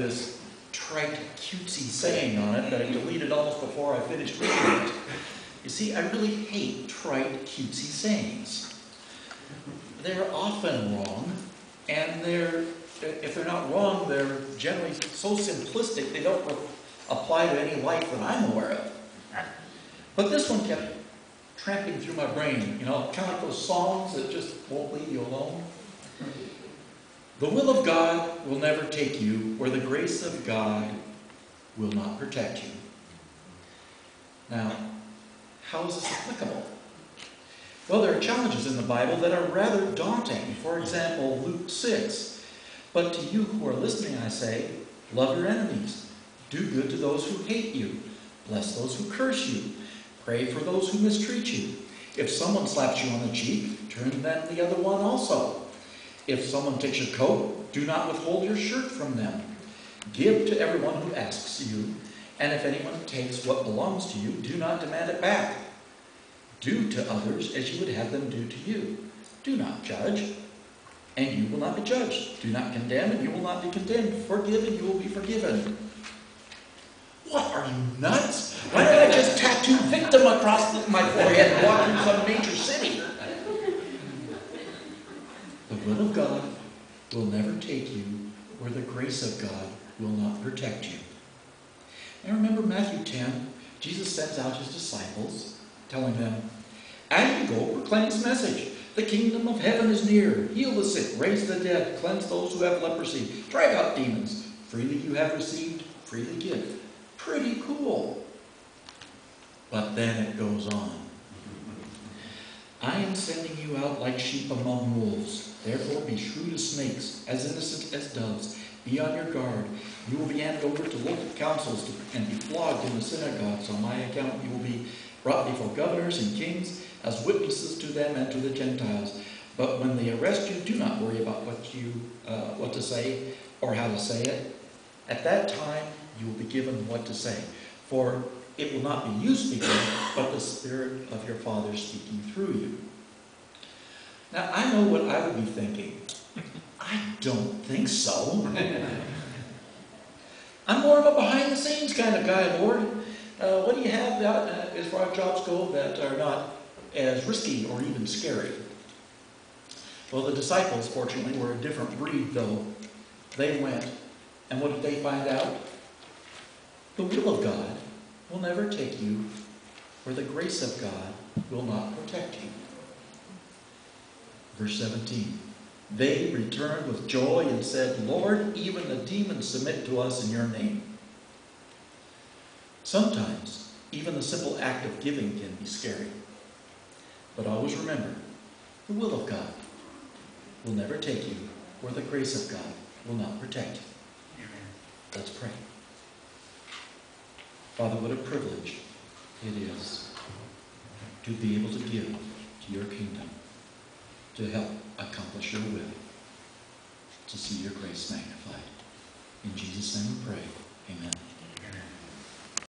this trite, cutesy saying on it that I deleted almost before I finished reading it. You see, I really hate trite, cutesy sayings. They're often wrong, and they're, if they're not wrong, they're generally so simplistic they don't apply to any life that I'm aware of. But this one kept tramping through my brain, you know, kind of like those songs that just won't leave you alone. The will of God will never take you where the grace of God will not protect you. Now, how is this applicable? Well, there are challenges in the Bible that are rather daunting. For example, Luke 6. But to you who are listening, I say, love your enemies. Do good to those who hate you. Bless those who curse you. Pray for those who mistreat you. If someone slaps you on the cheek, turn them the other one also. If someone takes your coat, do not withhold your shirt from them. Give to everyone who asks you, and if anyone takes what belongs to you, do not demand it back. Do to others as you would have them do to you. Do not judge, and you will not be judged. Do not condemn, and you will not be condemned. Forgive, and you will be forgiven. What, are you nuts? Why don't I just tattoo victim across my forehead and walk through some major of God will never take you where the grace of God will not protect you. And remember Matthew 10, Jesus sends out his disciples, telling them, As you go, proclaim this message. The kingdom of heaven is near. Heal the sick, raise the dead, cleanse those who have leprosy, drive out demons. Freely you have received, freely give. Pretty cool. But then it goes on. I am sending you out like sheep among wolves. Therefore be shrewd as snakes, as innocent as doves. Be on your guard. You will be handed over to local councils to, and be flogged in the synagogues. On my account, you will be brought before governors and kings as witnesses to them and to the Gentiles. But when they arrest you, do not worry about what you uh, what to say or how to say it. At that time, you will be given what to say. For it will not be you speaking, but the Spirit of your Father speaking through you. Now, I know what I would be thinking. I don't think so. I'm more of a behind the scenes kind of guy, Lord. Uh, what do you have that, uh, as far as jobs go that are not as risky or even scary? Well, the disciples, fortunately, were a different breed, though. They went. And what did they find out? The will of God will never take you where the grace of God will not protect you. Verse 17. They returned with joy and said, Lord, even the demons submit to us in your name. Sometimes, even the simple act of giving can be scary. But always remember, the will of God will never take you where the grace of God will not protect you. Let's pray. Father, what a privilege it is to be able to give to your kingdom, to help accomplish your will, to see your grace magnified. In Jesus' name we pray. Amen.